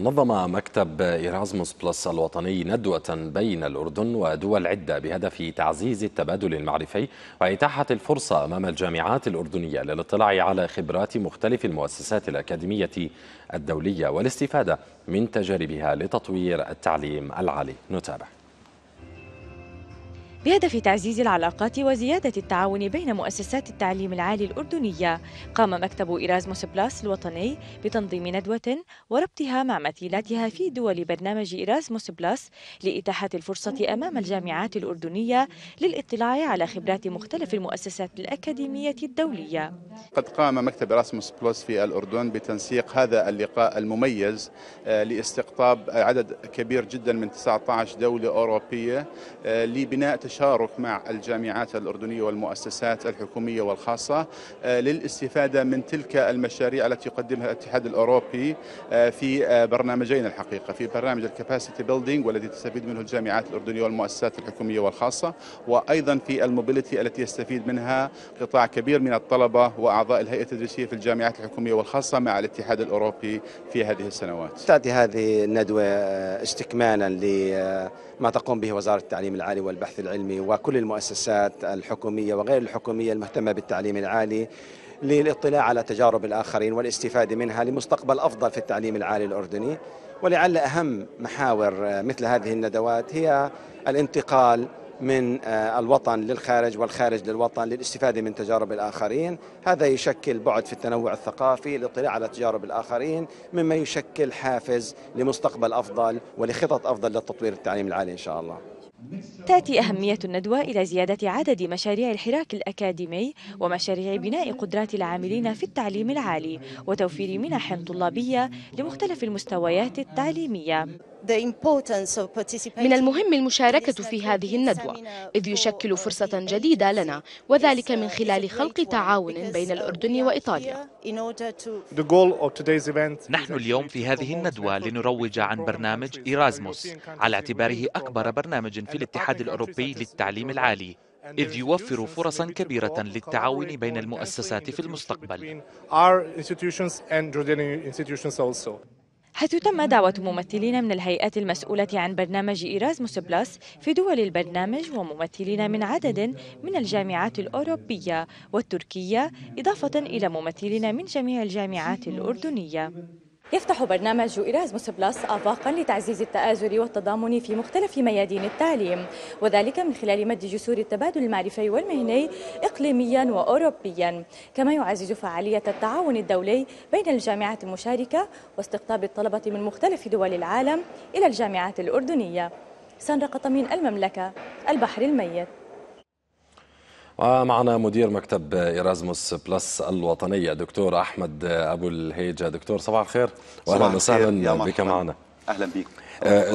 نظم مكتب إيرازموس بلس الوطني ندوة بين الأردن ودول عدة بهدف تعزيز التبادل المعرفي وإتاحة الفرصة أمام الجامعات الأردنية للاطلاع على خبرات مختلف المؤسسات الأكاديمية الدولية والاستفادة من تجاربها لتطوير التعليم العالي. نتابع. بهدف تعزيز العلاقات وزيادة التعاون بين مؤسسات التعليم العالي الأردنية قام مكتب إيرازموس بلاس الوطني بتنظيم ندوة وربطها مع مثيلاتها في دول برنامج إيرازموس بلاس لإتاحة الفرصة أمام الجامعات الأردنية للاطلاع على خبرات مختلف المؤسسات الأكاديمية الدولية. قد قام مكتب إيرازموس بلس في الأردن بتنسيق هذا اللقاء المميز آه، لاستقطاب عدد كبير جدا من 19 دولة أوروبية آه، لبناء تشارك مع الجامعات الأردنية والمؤسسات الحكومية والخاصة آه، للاستفادة من تلك المشاريع التي يقدمها الاتحاد الأوروبي آه، في آه، برنامجين الحقيقة في برنامج ال capacity building والذي تستفيد منه الجامعات الأردنية والمؤسسات الحكومية والخاصة وأيضا في ال mobility التي يستفيد منها قطاع كبير من الطلبة وأعضاء الهيئة التدريسية في الجامعات الحكومية والخاصة مع الاتحاد الأوروبي في هذه السنوات. تأتي هذه الندوة استكمالا لما تقوم به وزارة التعليم العالي والبحث العلمي. وكل المؤسسات الحكومية وغير الحكومية المهتمة بالتعليم العالي للاطلاع على تجارب الآخرين والاستفادة منها لمستقبل أفضل في التعليم العالي الأردني. ولعل أهم محاور مثل هذه الندوات هي الانتقال من الوطن للخارج والخارج للوطن للاستفادة من تجارب الآخرين. هذا يشكل بعد في التنوع الثقافي الاطلاع على تجارب الآخرين مما يشكل حافز لمستقبل أفضل ولخطط أفضل للتطوير التعليم العالي إن شاء الله. تأتي أهمية الندوة إلى زيادة عدد مشاريع الحراك الأكاديمي ومشاريع بناء قدرات العاملين في التعليم العالي وتوفير منح طلابية لمختلف المستويات التعليمية. من المهم المشاركة في هذه الندوة إذ يشكل فرصة جديدة لنا وذلك من خلال خلق تعاون بين الأردن وإيطاليا. نحن اليوم في هذه الندوة لنروج عن برنامج إيرازموس على اعتباره أكبر برنامج في الاتحاد الأوروبي للتعليم العالي إذ يوفر فرصا كبيرة للتعاون بين المؤسسات في المستقبل. حيث تم دعوة ممثلين من الهيئات المسؤولة عن برنامج إيرازموس بلس في دول البرنامج وممثلين من عدد من الجامعات الأوروبية والتركية إضافة إلى ممثلين من جميع الجامعات الأردنية. يفتح برنامج إيرازموس بلس آفاقا لتعزيز التآزر والتضامن في مختلف ميادين التعليم وذلك من خلال مد جسور التبادل المعرفي والمهني إقليميا وأوروبيا. كما يعزز فعالية التعاون الدولي بين الجامعات المشاركة واستقطاب الطلبة من مختلف دول العالم إلى الجامعات الأردنية. سان قطمين المملكة البحر الميت. ومعنا مدير مكتب إيرازموس بلس الوطنية دكتور أحمد أبو الهيجة. دكتور صباح الخير وأهلا وسهلا بك معنا. أهلا بك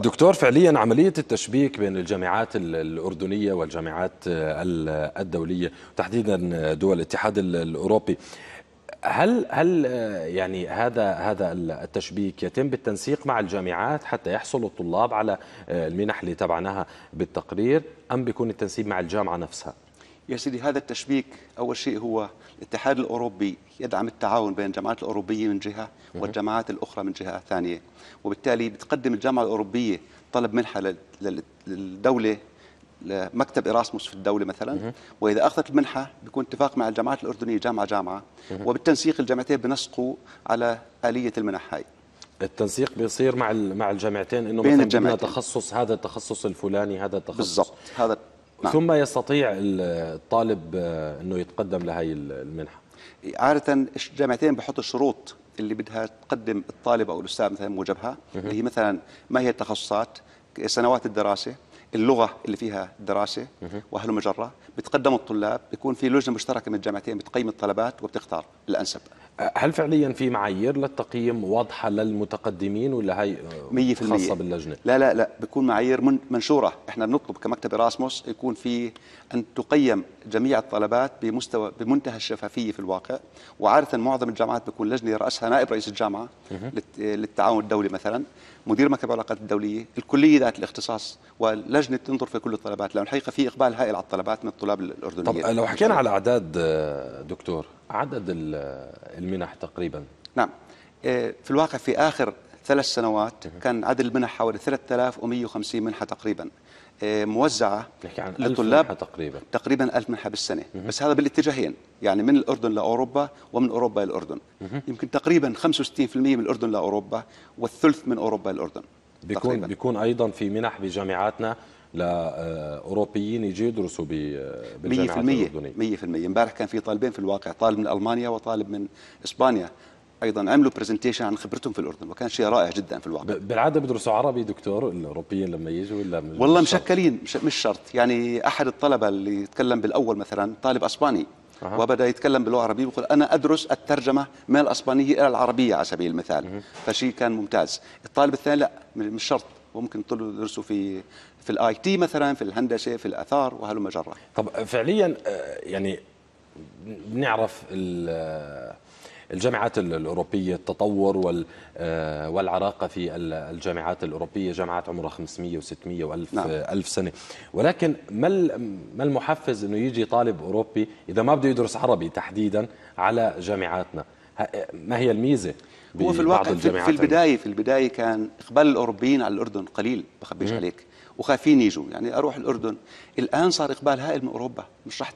دكتور فعليا عملية التشبيك بين الجامعات الأردنية والجامعات الدولية تحديدا دول الاتحاد الأوروبي هل هل يعني هذا هذا التشبيك يتم بالتنسيق مع الجامعات حتى يحصل الطلاب على المنح اللي تبعناها بالتقرير أم بيكون التنسيق مع الجامعة نفسها؟ يا سيدي هذا التشبيك أول شيء هو الاتحاد الأوروبي يدعم التعاون بين الجامعات الأوروبية من جهة والجامعات الأخرى من جهة ثانية. وبالتالي بتقدم الجامعة الأوروبية طلب منحة للدولة لمكتب إراسموس في الدولة مثلا. وإذا أخذت المنحة بيكون اتفاق مع الجامعات الأردنية جامعة جامعة. وبالتنسيق الجامعتين بنسقوا على آلية المنح هاي. التنسيق بيصير مع مع الجامعتين إنه بين مثلا الجامعتين. تخصص هذا التخصص الفلاني هذا التخصص. بالضبط. هذا نعم. ثم يستطيع الطالب إنه يتقدم لهي المنحة. عادة الجامعتين بحطوا الشروط اللي بدها تقدم الطالب أو الأستاذ مثلا موجبها اللي هي مثلا ما هي التخصصات سنوات الدراسة اللغة اللي فيها الدراسه وأهل مجره بتقدم الطلاب بيكون في لجنة مشتركة من الجامعتين بتقيم الطلبات وبتختار الأنسب. هل فعليا في معايير للتقييم؟ واضحة للمتقدمين ولا هي 100% خاصة باللجنة؟ لا لا لا بيكون معايير من منشورة. إحنا بنطلب كمكتب اراسموس يكون في أن تقيم جميع الطلبات بمستوى بمنتهى الشفافية في الواقع. وعادة معظم الجامعات بيكون لجنة رأسها نائب رئيس الجامعة للتعاون الدولي مثلا. مدير مكتب العلاقات الدولية. الكلية ذات الاختصاص. ولجنة تنظر في كل الطلبات. لأنه الحقيقة في إقبال هائل على الطلبات من الطلاب الأردنيين. طب لو حكينا على أعداد دكتور عدد المنح تقريبا؟ نعم. في الواقع في آخر ثلاث سنوات كان عدد المنح حوالي 3150 منحة تقريبا. موزعة نحكي عن للطلاب منحة تقريبا. تقريبا 1000 منحة بالسنة. بس هذا بالاتجاهين يعني من الأردن لأوروبا ومن أوروبا للاردن يمكن تقريبا 65% من الأردن لأوروبا والثلث من أوروبا للاردن بيكون تقريباً. بيكون أيضا في منح بجامعاتنا لأوروبيين يجي يدرسوا بالجامعات 100% الأردنية. 100% امبارح كان في طالبين في الواقع طالب من ألمانيا وطالب من إسبانيا. أيضا عملوا برزنتيشن عن خبرتهم في الأردن وكان شيء رائع جدا في الواقع. بالعادة بدرسوا عربي دكتور الأوروبيين لما يجوا ولا والله؟ مشكلين مش, مش شرط. يعني أحد الطلبة اللي يتكلم بالأول مثلا طالب إسباني أها. وبدأ يتكلم باللغة العربية ويقول أنا أدرس الترجمة من الإسبانية إلى العربية على سبيل المثال. فشيء كان ممتاز. الطالب الثاني لا مش شرط. ممكن يطلعوا يدرسوا في في ال IT مثلا في الهندسة في الأثار وهلم جره طب فعليا آه، يعني بنعرف آه، الجامعات ال- الأوروبية التطور آه، والعراقة في ال- الجامعات الأوروبية جامعات عمرها 500 و600 و1000 نعم. ألف سنة. ولكن ما ما المحفز أنه يجي طالب أوروبي إذا ما بده يدرس عربي تحديدا على جامعاتنا؟ ما هي الميزة هو في الواقع في, الجامعات في البداية في البداية كان إقبال الأوروبيين على الأردن قليل بخبيش عليك. وخايفين يجوا يعني أروح الأردن. الآن صار إقبال هائل من أوروبا. مش رح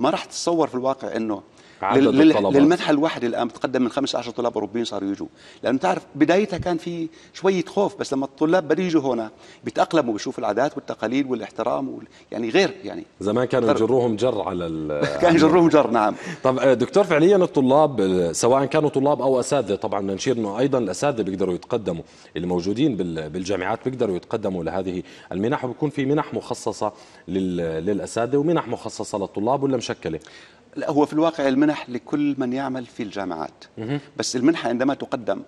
ما راح تتصور في الواقع إنه عدد لل- لل- الطلبات. للمنحه الواحده الآن بتقدم من 15 طلاب أوروبيين صاروا يجوا. لأنه تعرف بدايتها كان في شوية خوف بس لما الطلاب بدوا يجوا هنا بيتأقلموا بيشوفوا العادات والتقاليد والاحترام وال... يعني غير يعني زمان كانوا يجروهم جر على ال- كان يجرهم جر نعم. طب آه، دكتور فعليا الطلاب آه، سواء كانوا طلاب أو أساتذة طبعا نشير إنه أيضا الأساتذة بيقدروا يتقدموا اللي موجودين بال- بالجامعات بيقدروا يتقدموا لهذه المنح وبيكون في منح مخصصة لل- للأساتذة ومنح مخصصة للطلاب ولا مشكلة؟ لا هو في الواقع المنح لكل من يعمل في الجامعات. بس المنحة عندما تقدم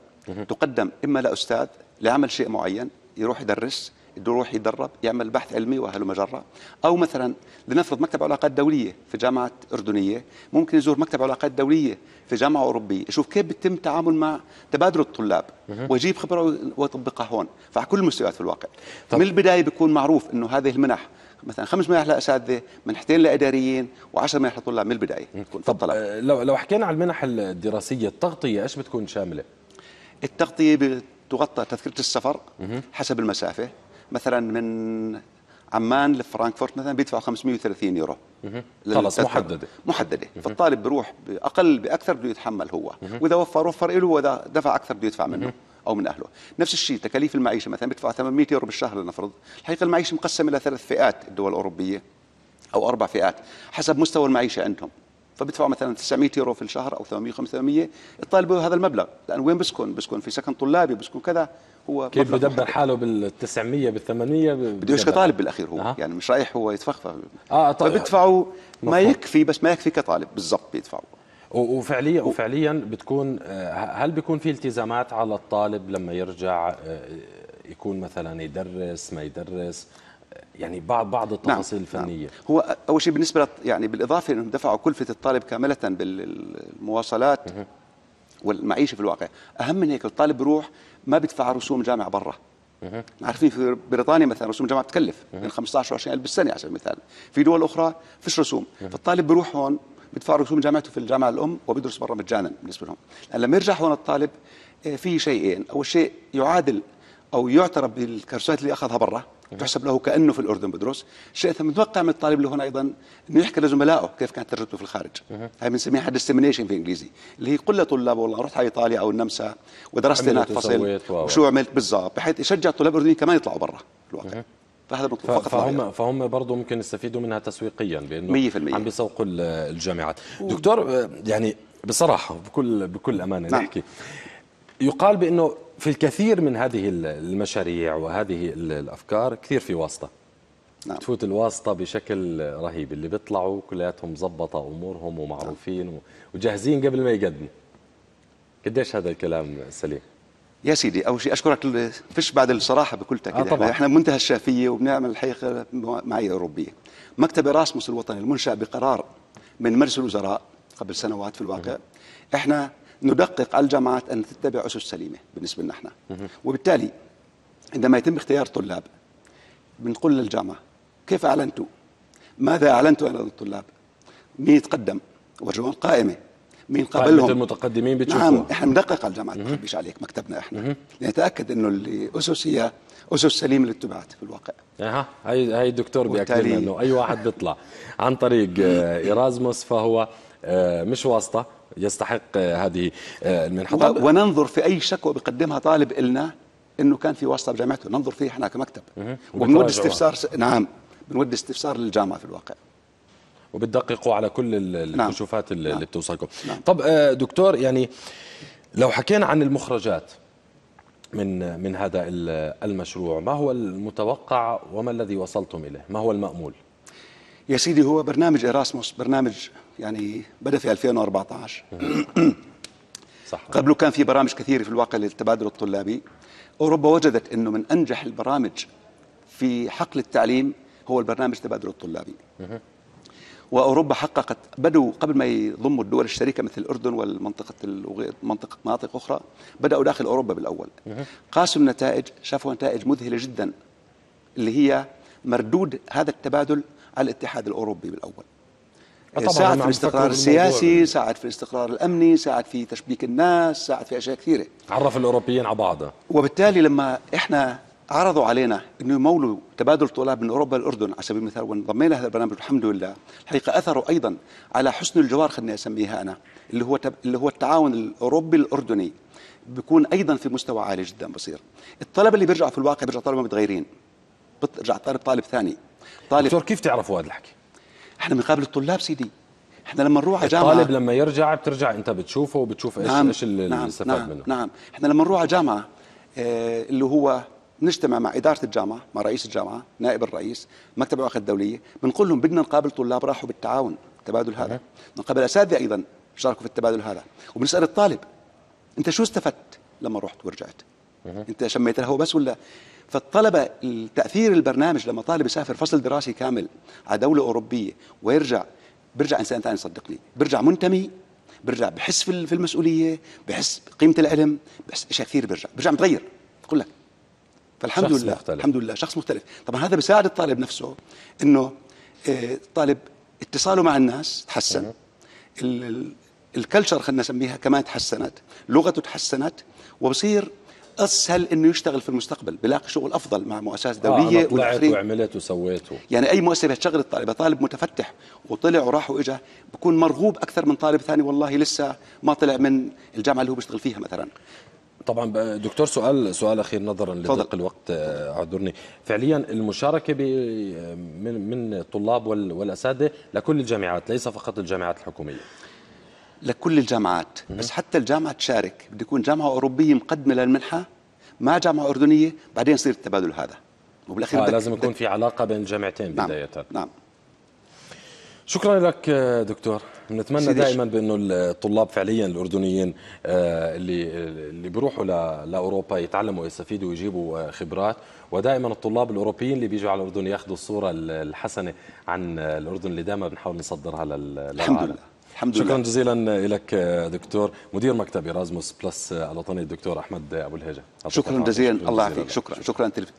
تقدم إما لأستاذ ليعمل شيء معين يروح يدرس يروح يدرب يعمل بحث علمي وهل مجرة. أو مثلا لنفرض مكتب علاقات دولية في جامعة أردنية ممكن يزور مكتب علاقات دولية في جامعة أوروبية يشوف كيف بيتم التعامل مع تبادل الطلاب ويجيب خبرة ويطبقها هون. فعلى كل المستويات في الواقع. طب- من البداية بيكون معروف أنه هذه المنح مثلا خمس منح لأساتذة منحتين لإداريين و10 منح لطلاب من البداية. تكون طب آه، لو لو حكينا عن المنح الدراسية التغطية إيش بتكون شاملة؟ التغطية بتغطى تذكرة السفر حسب المسافة. مثلا من عمان لفرانكفورت مثلا بيدفعوا 530 يورو خلص. محددة. محددة. فالطالب بيروح بأقل بأكثر بده يتحمل هو. وإذا وفر وفر له وإذا دفع أكثر بده يدفع منه. أو من أهله. نفس الشيء تكاليف المعيشة مثلا بيدفع 800 يورو بالشهر لنفرض. الحقيقة المعيشة مقسمة إلى ثلاث فئات الدول الأوروبية أو أربع فئات حسب مستوى المعيشة عندهم. فبيدفعوا مثلا 900 يورو في الشهر أو 800 500 الطالب هذا المبلغ. لأن وين بسكن بسكن في سكن طلابي بسكن كذا. هو كيف بدبر. حاله بال 900 بال 800 بده يشكي طالب بالأخير هو. أها. يعني مش رايح هو يتفخفخ. آه، طيب. فبيدفعوا ما. يكفي بس ما يكفي كطالب. بالضبط بيدفعوا. وفعليا وفعليا بتكون آه، هل بيكون في التزامات على الطالب لما يرجع آه، يكون مثلا يدرس ما يدرس؟ يعني بعض بعض التفاصيل الفنية. نعم. هو أول شيء بالنسبة. يعني بالإضافة إنهم دفعوا كلفه الطالب كاملة بالمواصلات والمعيشة في الواقع. أهم من هيك الطالب بيروح ما بيدفع رسوم جامعة برا. عارفين في بريطانيا مثلا رسوم الجامعة بتكلف من 15 و 20 ألف بالسنة على سبيل المثال. في دول أخرى فيش رسوم. فالطالب بيروح هون بيدفع رسوم جامعته في الجامعة الأم وبيدرس برا مجانا بالنسبة لهم. لأن لما يرجع هون الطالب آه، في شيئين. أول شيء يعادل أو يعترف بالكورسات اللي أخذها برا تحسب له كأنه في الأردن بدرس شيء ثاني متوقع من الطالب اللي هون أيضا إنه يحكي لزملائه كيف كانت تجربته في الخارج. هاي بنسميها ديستيمينيشن في إنجليزي اللي هي يقول لطلابه والله رحت على إيطاليا أو النمسا ودرست هناك فصل. وشو عملت؟ بالضبط. بحيث يشجع الطلاب الأردنيين كمان يطلعوا برا الواقع فهذا مطلوب فقط. فهم فهم برضه ممكن يستفيدوا منها تسويقيا بأنه مية في المية. عم بيسوقوا ال- الجامعات دكتور آه، يعني بصراحة بكل بكل أمانة نعم. نحكي يقال بأنه في الكثير من هذه ال- المشاريع وهذه ال- الأفكار كثير في واسطة نعم. تفوت الواسطة بشكل رهيب اللي بيطلعوا كلياتهم مظبطة أمورهم ومعروفين و- وجاهزين قبل ما يقدموا قديش هذا الكلام سليم يا سيدي أول شيء أشكرك فيش بعد الصراحة بكل تأكيد آه، طبعاً. إحنا بمنتهى الشافية وبنعمل الحقيقة معيه اوروبيه مكتب اراسموس الوطني المنشأ بقرار من مجلس الوزراء قبل سنوات في الواقع إحنا ندقق على الجامعات أن تتبع أسس سليمة بالنسبة لنا إحنا وبالتالي عندما يتم اختيار طلاب بنقول للجامعة كيف أعلنتوا؟ ماذا أعلنتوا على الطلاب؟ مين يتقدم؟ ورجوهم قائمة مين قائمة قبلهم. المتقدمين بتشوفوها نعم إحنا بندقق على الجامعات ما عليك؟ مكتبنا إحنا. لنتأكد إنه الاسس هي أسس سليمه اللي اتبعت في الواقع. أها هاي هاي الدكتور بياكد لنا انه أي واحد بيطلع عن طريق آه، إيرازموس فهو آه، مش واسطة يستحق آه، هذه المنحه وننظر في أي شكوى بيقدمها طالب إلنا إنه كان في واسطة بجامعته. ننظر فيه إحنا كمكتب. وبنود. استفسار س... نعم بنود استفسار للجامعة في الواقع. وبتدققوا على كل نعم. الكشوفات اللي, نعم. اللي بتوصلكم. نعم. طب آه، دكتور يعني لو حكينا عن المخرجات من من هذا ال- المشروع ما هو المتوقع وما الذي وصلتم إليه؟ ما هو المأمول؟ يا سيدي هو برنامج إراسموس برنامج يعني بدأ في 2014 صح. قبله كان في برامج كثيرة في الواقع للتبادل الطلابي. أوروبا وجدت أنه من أنجح البرامج في حقل التعليم هو البرنامج التبادل الطلابي. وأوروبا حققت بدأوا قبل ما يضموا الدول الشريكة مثل الأردن والمنطقة الوغي- منطقة مناطق أخرى بدأوا داخل أوروبا بالأول. قاسوا النتائج شافوا نتائج مذهلة جدا اللي هي مردود هذا التبادل على الاتحاد الأوروبي بالأول. آه طبعاً، ساعد في الاستقرار. السياسي ساعد في الاستقرار الأمني ساعد في تشبيك الناس ساعد في أشياء كثيرة. عرف الأوروبيين على بعضها وبالتالي لما إحنا عرضوا علينا إنه يمولوا تبادل طلاب من أوروبا للأردن على سبيل المثال وانضمينا لهذا البرنامج الحمد لله. الحقيقة أثروا أيضا على حسن الجوار خليني أسميها أنا اللي هو تب... اللي هو التعاون الأوروبي الأردني بيكون أيضا في مستوى عالي جدا بصير. الطلبه اللي بيرجعوا في الواقع بيرجعوا طلبة متغيرين. بترجع طالب طالب ثاني. طالب دكتور كيف تعرفوا هذا الحكي؟ إحنا بنقابل الطلاب سيدي إحنا لما نروح على جامعة الطالب لما يرجع بترجع أنت بتشوفه وبتشوف إيش إيش اللي نعم استفاد نعم منه. نعم. إحنا لما نروح على جامعة آه اللي هو نجتمع مع إدارة الجامعة مع رئيس الجامعة نائب الرئيس مكتب العلاقات الدوليه بنقول لهم بدنا نقابل طلاب راحوا بالتعاون التبادل هذا. نقابل أساتذة أيضا شاركوا في التبادل هذا. وبنسأل الطالب أنت شو استفدت لما رحت ورجعت؟ أنت شميت الهواء بس ولا؟ فالطلبة التأثير البرنامج لما طالب يسافر فصل دراسي كامل على دولة أوروبية ويرجع بيرجع إنسان ثاني صدقني بيرجع منتمي بيرجع بحس في المسؤولية بحس بقيمة العلم بحس إشياء كثير بيرجع بيرجع متغير. بقول لك فالحمد شخص لله مختلف. الحمد لله شخص مختلف طبعا هذا بيساعد الطالب نفسه إنه آه، الطالب اتصاله مع الناس تحسن ال- ال- الكلتشر خلينا نسميها كمان تحسنت لغته تحسنت وبصير أسهل إنه يشتغل في المستقبل بلاقي شغل أفضل مع مؤسسات آه دولية أنا طلعت. وعملت وسويت يعني أي مؤسسة بتشغل الطالب طالب متفتح وطلع وراح وإجا بكون مرغوب أكثر من طالب ثاني والله لسه ما طلع من الجامعة اللي هو بيشتغل فيها مثلا طبعا دكتور سؤال سؤال أخير نظرا. لضيق الوقت آه، أعذرني. فعليا المشاركة ب- من من الطلاب وال- والأساتذة لكل الجامعات ليس فقط الجامعات الحكومية. لكل الجامعات. بس حتى الجامعة تشارك. بده يكون جامعة أوروبية مقدمة للمنحة مع جامعة أردنية بعدين يصير التبادل هذا. وبالأخير آه لازم يكون في علاقة بين الجامعتين نعم بداية. نعم. شكرا لك دكتور. نتمنى دائما بأنه الطلاب فعليا الأردنيين آه، اللي اللي بيروحوا لأوروبا يتعلموا ويستفيدوا ويجيبوا آه، خبرات. ودائما الطلاب الأوروبيين اللي بيجوا على الأردن ياخذوا الصورة ال- الحسنة عن آه، الأردن اللي دائما بنحاول نصدرها لل- الحمد للعالم لله. الحمد شكرا لله جزيلا لك دكتور. مدير مكتب إيرازموس بلس الوطني الدكتور أحمد أبو الهيجه شكرا جزيلا. الله يعافيك. شكرا. شكرا. تلف...